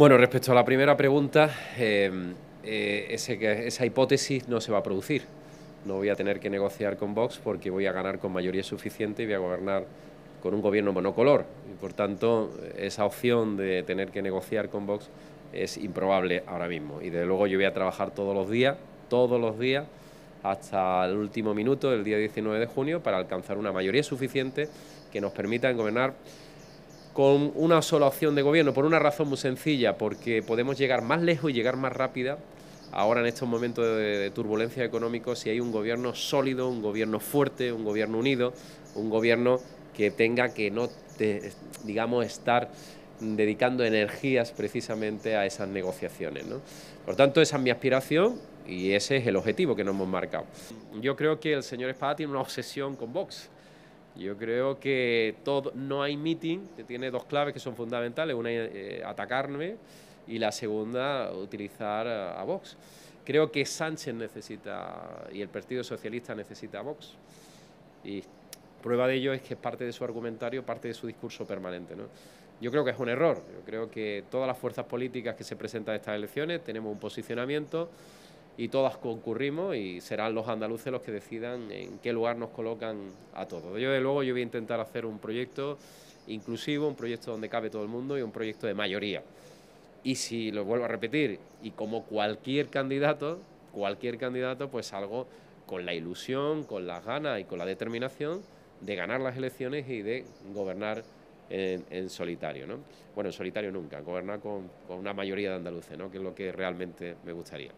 Bueno, respecto a la primera pregunta, eh, eh, esa hipótesis no se va a producir. No voy a tener que negociar con Vox porque voy a ganar con mayoría suficiente y voy a gobernar con un gobierno monocolor. Y por tanto, esa opción de tener que negociar con Vox es improbable ahora mismo. Y desde luego yo voy a trabajar todos los días, todos los días, hasta el último minuto del día 19 de junio para alcanzar una mayoría suficiente que nos permita gobernar con una sola opción de gobierno, por una razón muy sencilla, porque podemos llegar más lejos y llegar más rápida ahora en estos momentos de, turbulencia económica si hay un gobierno sólido, un gobierno fuerte, un gobierno unido, un gobierno que tenga que no, digamos, estar dedicando energías precisamente a esas negociaciones. Por tanto, esa es mi aspiración y ese es el objetivo que nos hemos marcado. Yo creo que el señor Espada tiene una obsesión con Vox. Yo creo que todo, no hay meeting, que tiene dos claves que son fundamentales, una eh, atacarme y la segunda utilizar a, Vox. Creo que Sánchez necesita y el Partido Socialista necesita a Vox. Y prueba de ello es que es parte de su argumentario, parte de su discurso permanente. ¿no? Yo creo que es un error. Yo creo que todas las fuerzas políticas que se presentan a estas elecciones tenemos un posicionamiento y todas concurrimos y serán los andaluces los que decidan en qué lugar nos colocan a todos. Yo de luego yo voy a intentar hacer un proyecto inclusivo, un proyecto donde cabe todo el mundo y un proyecto de mayoría. Y si lo vuelvo a repetir, y como cualquier candidato, cualquier candidato, pues algo con la ilusión, con las ganas y con la determinación de ganar las elecciones y de gobernar en, solitario. ¿no? Bueno, en solitario nunca, gobernar con, con una mayoría de andaluces, ¿no? que es lo que realmente me gustaría.